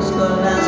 Slow last.